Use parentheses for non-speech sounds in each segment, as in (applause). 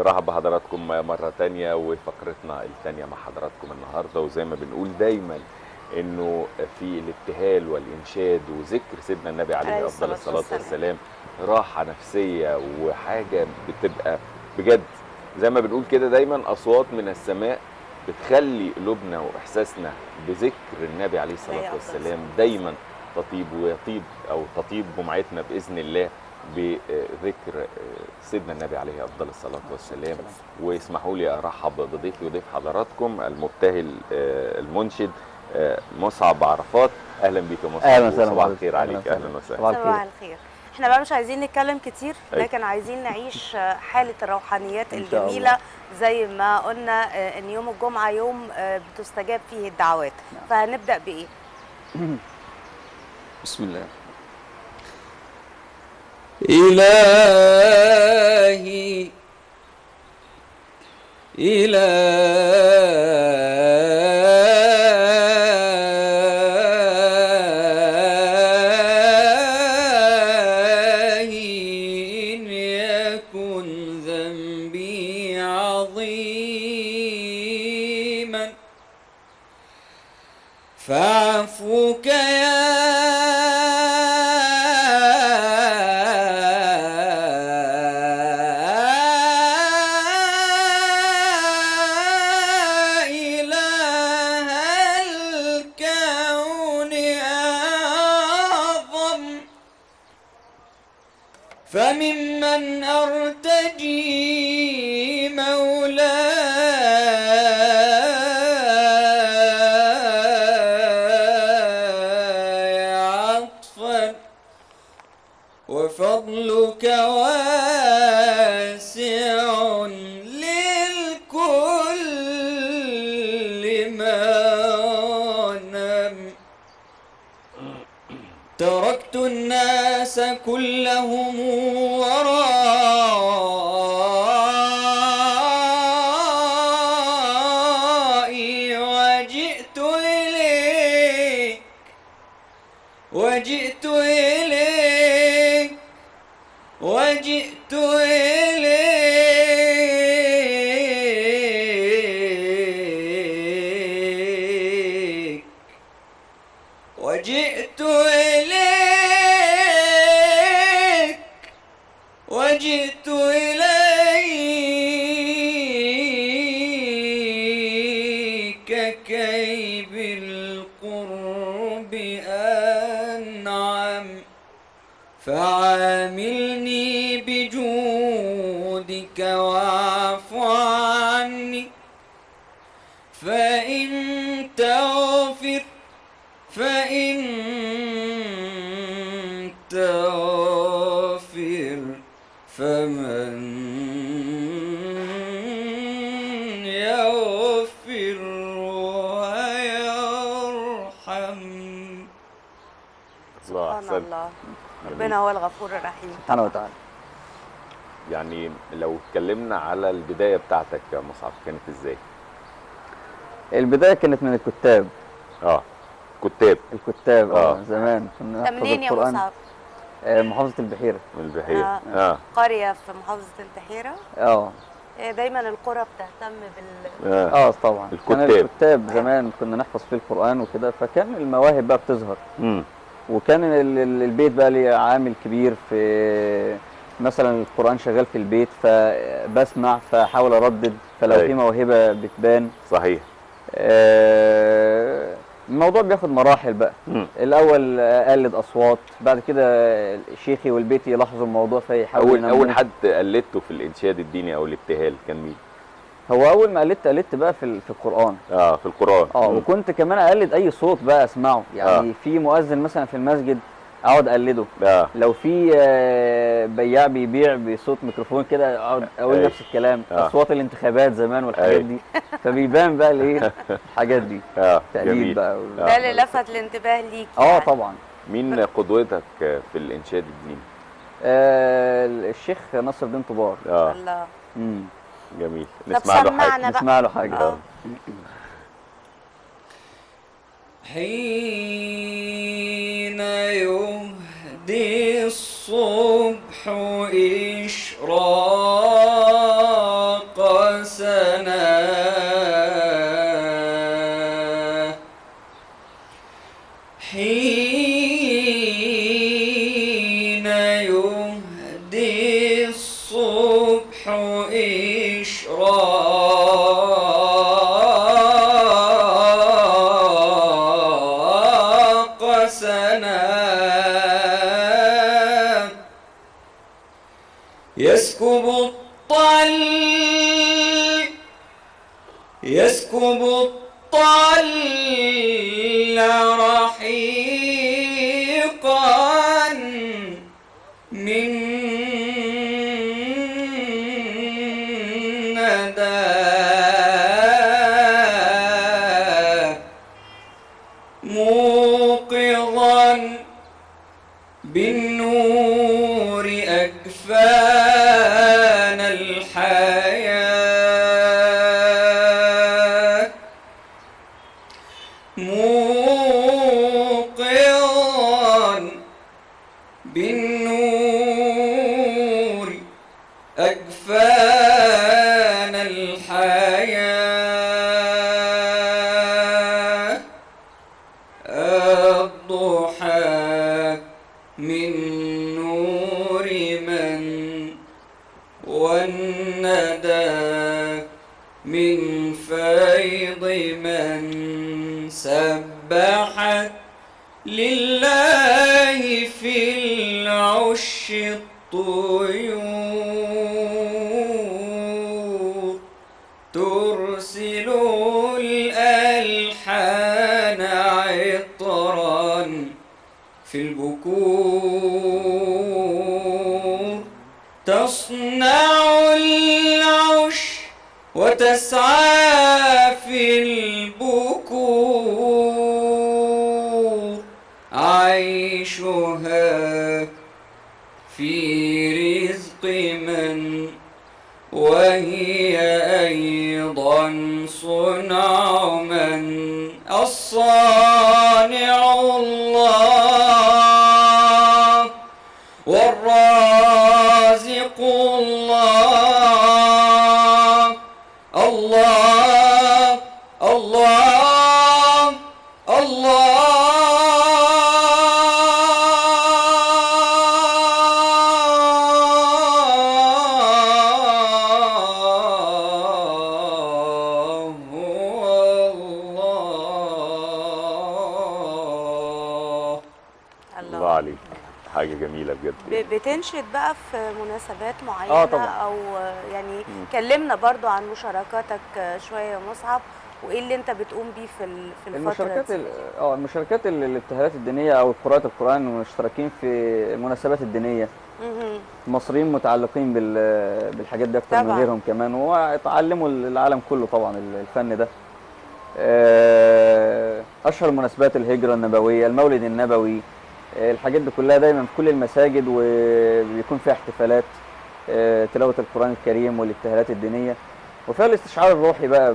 برحب بحضراتكم مرة تانية وفقرتنا التانية مع حضراتكم النهاردة. وزي ما بنقول دايما إنه في الابتهال والإنشاد وذكر سيدنا النبي عليه أفضل الصلاة والسلام. والسلام راحة نفسية وحاجة بتبقى بجد. زي ما بنقول كده دايما أصوات من السماء بتخلي قلوبنا وإحساسنا بذكر النبي عليه الصلاة والسلام دايما تطيب ويطيب أو تطيب جمعتنا بإذن الله. بذكر سيدنا النبي عليه أفضل الصلاة والسلام واسمحوا لي أرحب بضيفي وضيف حضراتكم المبتهل آه، المنشد آه، مصعب عرفات أهلا بيك يا مصعب أهلا وسهلا صباح. الخير عليك. أهلا وسهلا صباح الخير إحنا بقى مش عايزين نتكلم كتير أيوة. لكن عايزين نعيش حالة الروحانيات. الجميلة زي ما قلنا آه، إن يوم الجمعة يوم آه، بتستجاب فيه الدعوات نعم. فهنبدأ بإيه؟ (clears throat) بسم الله إلهي إلهي إن يكن ذنبي عظيما. فاعفوك يا فممن أرتجي مولاي الناس كلهم ورائي وجئت إليك وجئت إليك فعاملني ربنا هو الغفور الرحيم سبحانه وتعالى يعني لو اتكلمنا على البداية بتاعتك يا مصعب كانت إزاي البداية كانت من الكتاب آه كتاب الكتاب آه. آه زمان كنا منين يا. مصعب؟ آه، محافظة البحيرة من البحيرة آه. آه, قرية في محافظة البحيرة آه آه، دايما القرى بتهتم بال آه. آه طبعا كان الكتاب. الكتاب زمان كنا نحفظ فيه القرآن وكده فكان المواهب بقى بتظهر مم. وكان ال- ال- البيت بقى ليه عامل كبير في مثلا القرآن شغال في البيت فبسمع فاحاول أردد فلو أيوة. في موهبة بتبان صحيح آه، الموضوع بياخد مراحل بقى مم. الأول أقلد أصوات بعد كده شيخي والبيت يلاحظوا الموضوع فيحاولوا أول أول. حد قلدته في الانشاد الديني أو الابتهال كان مين هو أول ما قلدت قلدت بقى في ال- في القرآن. آه في القرآن. آه. وكنت كمان أقلد أي صوت بقى أسمعه. يعني في مؤذن مثلا في المسجد أقعد أقلده. آه. لو في آه، بياع بيبيع بصوت ميكروفون كده أقعد أقول أي. نفس الكلام. آه. أصوات الانتخابات زمان والحاجات أي. دي. فبيبان بقى الإيه؟ (laughs) الحاجات دي. آه تقليد جميل بقى وال- ده اللي لفت الانتباه ليك آه يعني. طبعا. مين قدوتك في الإنشاد الديني؟ آه الشيخ نصر الدين طبار. آه. الله. امم جميل. نسمع له حاجة. نسمع له حاجة. آه. حين يهدي الصبح إشراقا يسكب الطل رحيقا من ندى موقظا بالنور أكفان الضحى من نور من والندى من فيض من سبحت لله في العش الطيور ترسل في البكور تصنع العش وتسعى في البكور. عيشها في رزق من وهي أيضا صنع من الصانع الله. والرازق بتنشد بقى في مناسبات معينة آه طبعاً. أو يعني كلمنا برضو عن مشاركاتك شوية يا مصعب وإيه اللي أنت بتقوم بيه في في الفترة المشاركات دي؟ آه المشاركات ال- الابتهالات الدينية أو قراءة القرآن ومشتركين في المناسبات الدينية. المصريين متعلقين بال- بالحاجات دي أكتر من. غيرهم كمان واتعلموا العالم كله طبعا ال- الفن ده آه، أشهر المناسبات الهجرة النبوية المولد النبوي الحاجات دي كلها دايما في كل المساجد وبيكون فيها احتفالات آه، تلاوة القرآن الكريم والابتهالات الدينية. وفيها الاستشعار الروحي بقى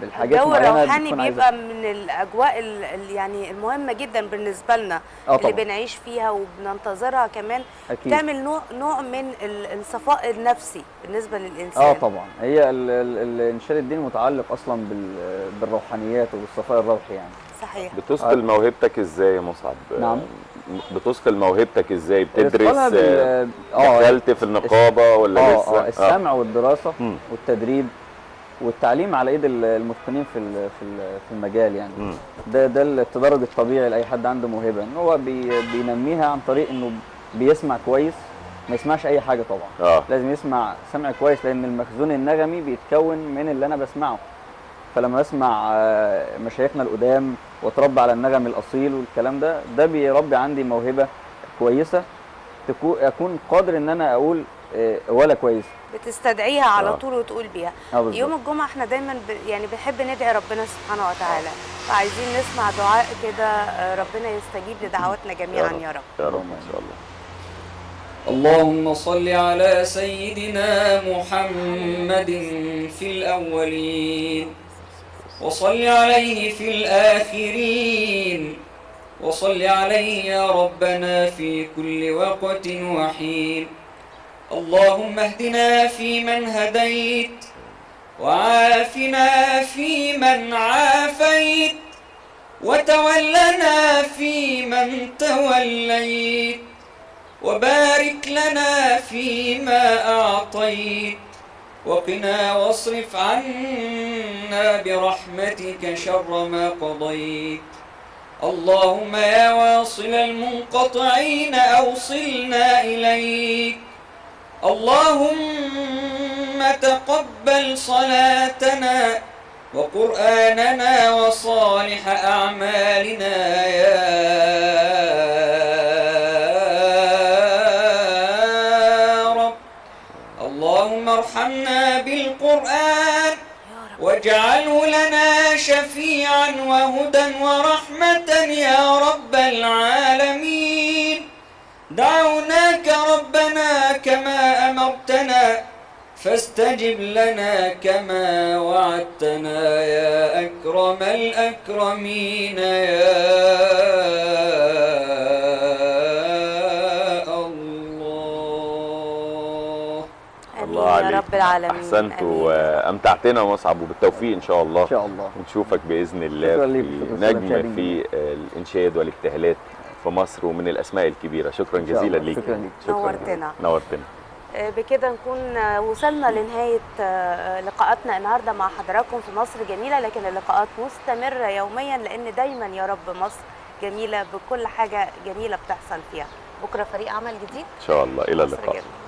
بالحاجات الجو الروحاني بيبقى من الأجواء ال- ال- يعني المهمة جدا بالنسبة لنا آه اللي بنعيش فيها وبننتظرها كمان. أكيد. تعمل نوع نوع من ال- الصفاء النفسي بالنسبة للإنسان. آه طبعا. هي ال- ال- الانشاد الديني متعلق أصلا بال- بالروحانيات وبالصفاء الروحي يعني. صحيح. بتثقل موهبتك إزاي يا مصعب؟ نعم. بتثقل موهبتك إزاي؟ بتدرس بال- آه، آه دخلت في النقابة ولا آه لسه؟ آه السمع والدراسة مم. والتدريب والتعليم على إيد ال- المتقنين في في في المجال يعني. مم. ده ده التدرج الطبيعي لأي حد عنده موهبة. إن هو بي بينميها عن طريق إنه بيسمع كويس ما يسمعش أي حاجة طبعا. آه. لازم يسمع سمع كويس لأن المخزون النغمي بيتكون من اللي أنا بسمعه. فلما اسمع آه، مشايخنا القدام واتربى على النغم الأصيل والكلام ده ده بيربي عندي موهبة كويسة تكون أكون قادر إن أنا أقول آه، ولا كويس. بتستدعيها على آه. طول وتقول بيها. بالظبط. يوم الجمعة إحنا دايما ب... يعني بنحب ندعي ربنا سبحانه وتعالى. فعايزين نسمع دعاء كده آه، ربنا يستجيب لدعواتنا جميعا رب. يا رب. يا رب إن شاء الله. اللهم صل على سيدنا محمد في الأولين. وصل عليه في الآخرين. وصل عليه يا ربنا في كل وقت وحين. اللهم اهدنا فيمن هديت وعافنا فيمن عافيت وتولنا فيمن توليت وبارك لنا فيما أعطيت. وقنا واصرف عنا برحمتك شر ما قضيت. اللهم يا واصل المنقطعين أوصلنا إليك. اللهم تقبل صلاتنا وقرآننا وصالح أعمالنا يا اللهم ارحمنا بالقرآن واجعله لنا شفيعا وهدى ورحمة يا رب العالمين. دعوناك ربنا كما أمرتنا فاستجب لنا كما وعدتنا يا أكرم الأكرمين يا رب العالمين احسنت. وأمتعتنا يا مصعب وبالتوفيق إن شاء الله إن شاء الله ونشوفك بإذن الله شكراً في نجم. في الإنشاد والابتهالات في مصر ومن الأسماء الكبيرة شكرا إن جزيلا. ليك شكراً ليك. نورتنا. نورتنا آه، بكده نكون وصلنا لنهاية آه، لقاءاتنا النهاردة مع حضراتكم في مصر جميلة لكن اللقاءات مستمرة يوميا لأن دايما يا رب مصر جميلة بكل حاجة جميلة بتحصل فيها بكرة فريق عمل جديد إن شاء الله إلى مصر اللقاء جميلة.